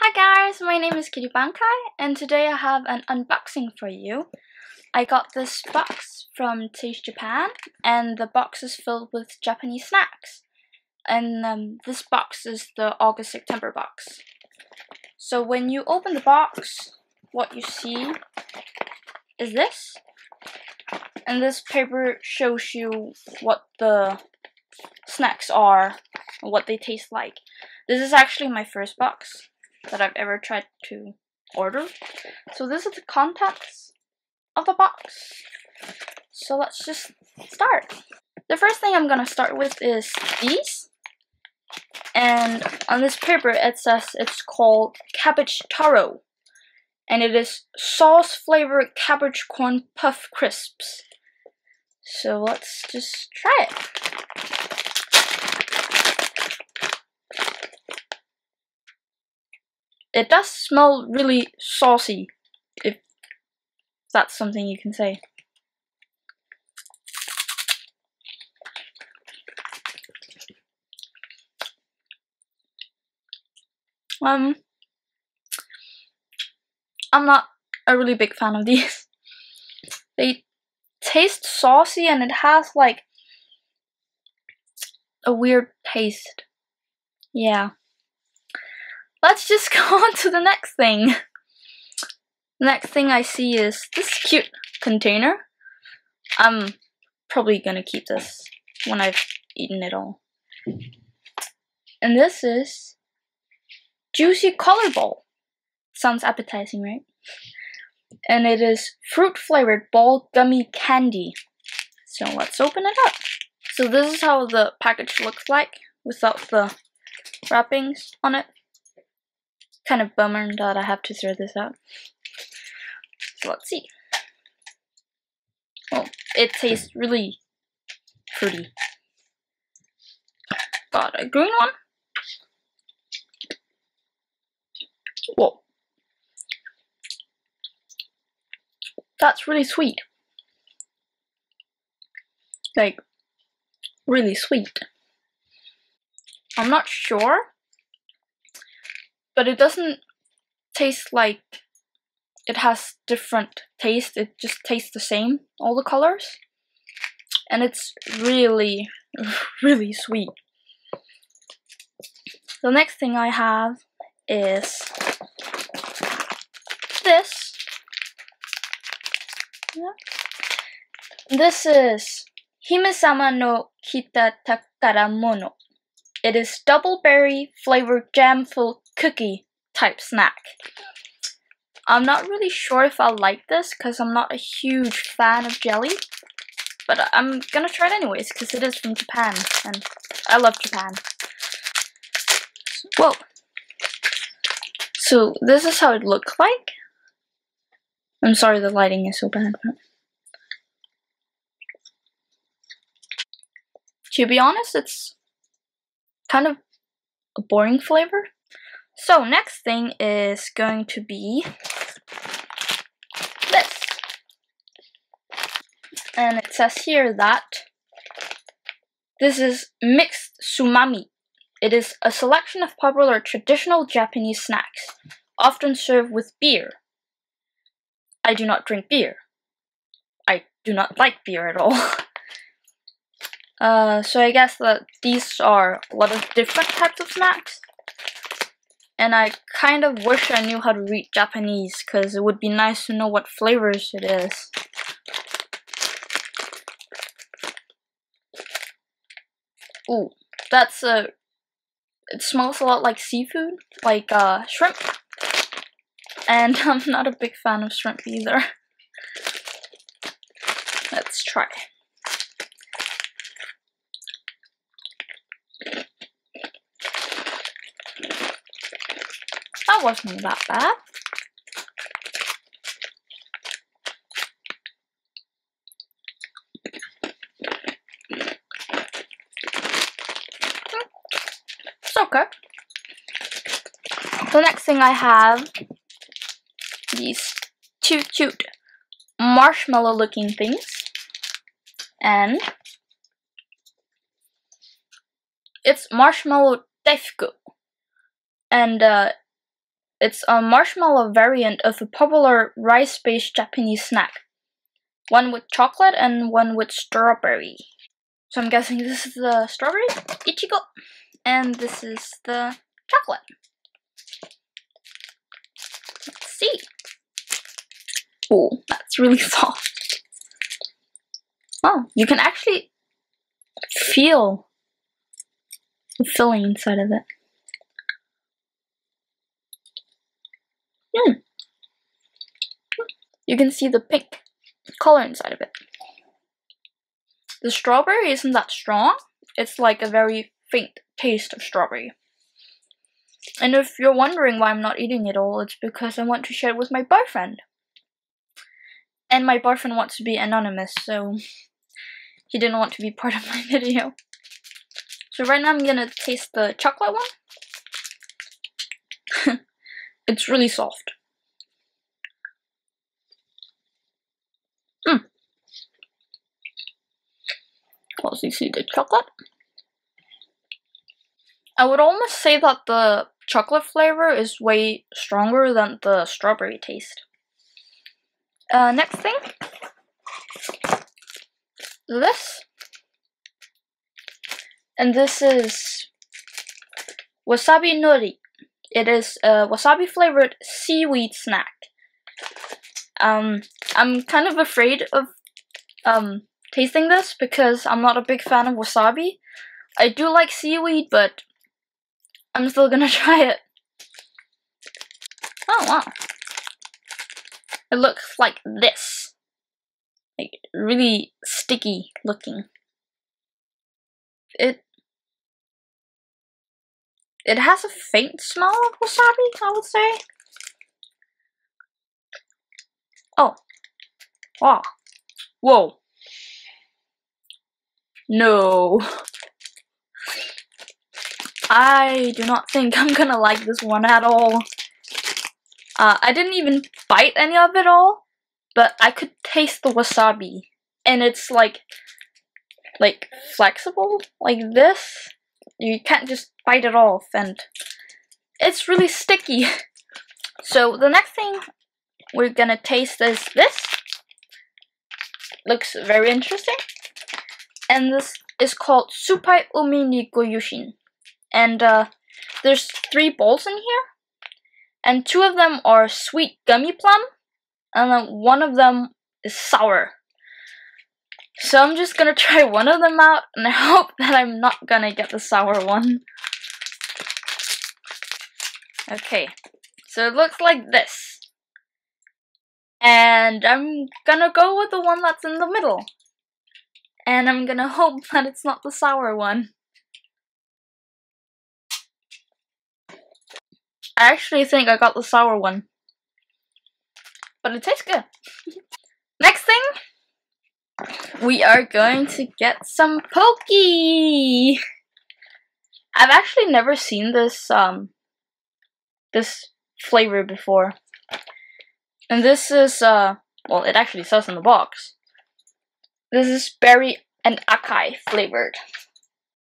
Hi guys, my name is Kitty Bankai and today I have an unboxing for you. I got this box from Taste Japan and the box is filled with Japanese snacks. And um, this box is the August-September box. So when you open the box, what you see is this. And this paper shows you what the snacks are and what they taste like. This is actually my first box that I've ever tried to order. So this is the contents of the box. So let's just start. The first thing I'm gonna start with is these. And on this paper it says it's called cabbage taro. And it is sauce flavored cabbage corn puff crisps. So let's just try it. It does smell really saucy, if that's something you can say. Um, I'm not a really big fan of these. They taste saucy and it has like a weird taste. Yeah let's just go on to the next thing. The next thing I see is this cute container. I'm probably gonna keep this when I've eaten it all. And this is Juicy Color Ball. Sounds appetizing, right? And it is fruit flavored ball gummy candy. So let's open it up. So this is how the package looks like without the wrappings on it kind of bummer that I have to throw this out. So let's see. Oh, it tastes really fruity. Got a green one. Whoa. That's really sweet. Like, really sweet. I'm not sure but it doesn't taste like it has different taste. It just tastes the same, all the colors. And it's really, really sweet. The next thing I have is this. Yeah. This is Himesama no Kita Takaramono. It is double berry flavored jam filled cookie type snack. I'm not really sure if I'll like this because I'm not a huge fan of jelly. But I'm gonna try it anyways because it is from Japan and I love Japan. Whoa. So this is how it looks like. I'm sorry the lighting is so bad. To be honest, it's kind of a boring flavor. So next thing is going to be this. And it says here that this is mixed sumami. It is a selection of popular traditional Japanese snacks, often served with beer. I do not drink beer. I do not like beer at all. uh, so I guess that these are a lot of different types of snacks and I kind of wish I knew how to read Japanese because it would be nice to know what flavors it is. Ooh, that's a. It smells a lot like seafood, like uh, shrimp. And I'm not a big fan of shrimp either. Let's try. That wasn't that bad. It's okay. The next thing I have these two cute marshmallow looking things and it's marshmallow daifuku and uh, It's a marshmallow variant of a popular rice-based Japanese snack. One with chocolate and one with strawberry. So I'm guessing this is the strawberry, Ichigo, and this is the chocolate. Let's see. Oh, that's really soft. Oh, you can actually feel the filling inside of it. You can see the pink color inside of it. The strawberry isn't that strong. It's like a very faint taste of strawberry. And if you're wondering why I'm not eating it all, it's because I want to share it with my boyfriend. And my boyfriend wants to be anonymous, so he didn't want to be part of my video. So right now I'm gonna taste the chocolate one. it's really soft. Mm. Also see the chocolate. I would almost say that the chocolate flavor is way stronger than the strawberry taste. Uh, next thing, this, and this is wasabi nori. It is a wasabi flavored seaweed snack. Um, I'm kind of afraid of um tasting this because I'm not a big fan of wasabi. I do like seaweed, but I'm still gonna try it. Oh wow. It looks like this. Like really sticky looking. It it has a faint smell of wasabi, I would say. Oh. Wow. Whoa. No. I do not think I'm gonna like this one at all. Uh, I didn't even bite any of it all, but I could taste the wasabi. And it's like, like flexible, like this. You can't just bite it off, and it's really sticky. So the next thing we're gonna taste is this. Looks very interesting. And this is called Supai Umi ni Goyushin. And uh, there's three bowls in here and two of them are sweet gummy plum, and then one of them is sour. So I'm just gonna try one of them out, and I hope that I'm not gonna get the sour one. Okay, so it looks like this. And I'm gonna go with the one that's in the middle. And I'm gonna hope that it's not the sour one. I actually think I got the sour one. But it tastes good. Next thing, we are going to get some Pocky. I've actually never seen this um this flavor before. And this is uh well it actually says in the box. This is berry and acai flavored.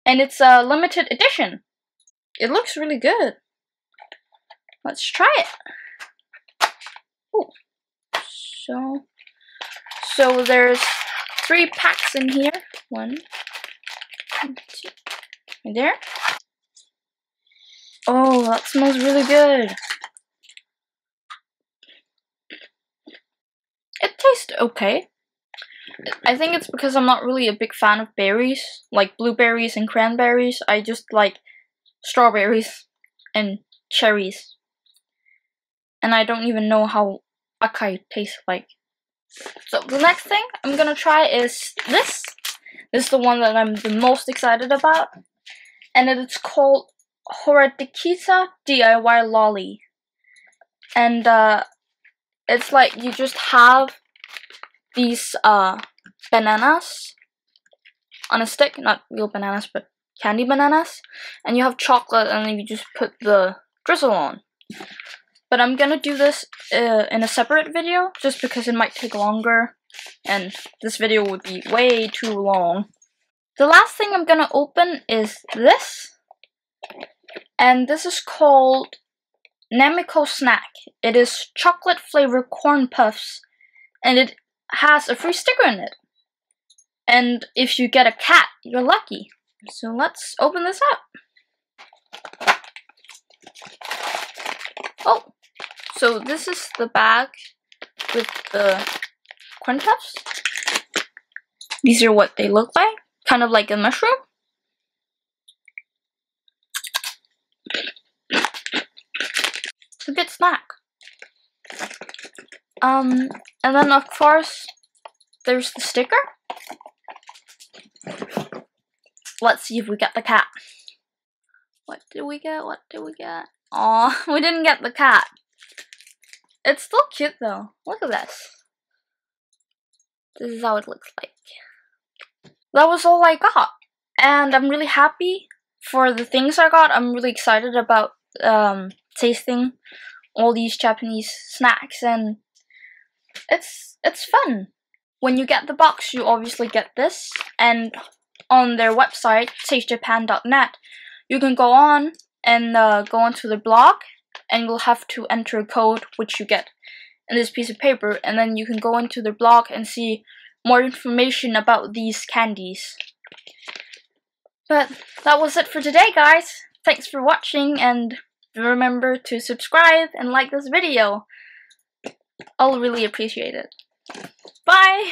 And it's a limited edition. It looks really good. Let's try it. Ooh. So, so there's three packs in here. One, two, right there. Oh, that smells really good. Okay. I think it's because I'm not really a big fan of berries, like blueberries and cranberries. I just like strawberries and cherries and I don't even know how acai tastes like. So the next thing I'm gonna try is this. This is the one that I'm the most excited about, and it's called Horadikisa DIY Lolly. And uh, it's like you just have these uh, bananas on a stick, not real bananas, but candy bananas, and you have chocolate, and then you just put the drizzle on. But I'm gonna do this uh, in a separate video, just because it might take longer, and this video would be way too long. The last thing I'm gonna open is this, and this is called Namico snack. It is chocolate flavored corn puffs, and it has a free sticker in it. And if you get a cat, you're lucky. So let's open this up. Oh, so this is the bag with the corn puffs. These are what they look like, kind of like a mushroom. It's a good snack. Um, and then of course, there's the sticker. Let's see if we get the cat. What did we get? What did we get? Aw, we didn't get the cat. It's still cute though. Look at this. This is how it looks like. That was all I got. And I'm really happy for the things I got. I'm really excited about um, tasting all these Japanese snacks and it's it's fun. When you get the box, you obviously get this and on their website, tastejapan.net, you can go on and uh, go onto the blog and you'll have to enter a code which you get in this piece of paper and then you can go into their blog and see more information about these candies. But that was it for today guys. Thanks for watching and remember to subscribe and like this video. I'll really appreciate it. Bye!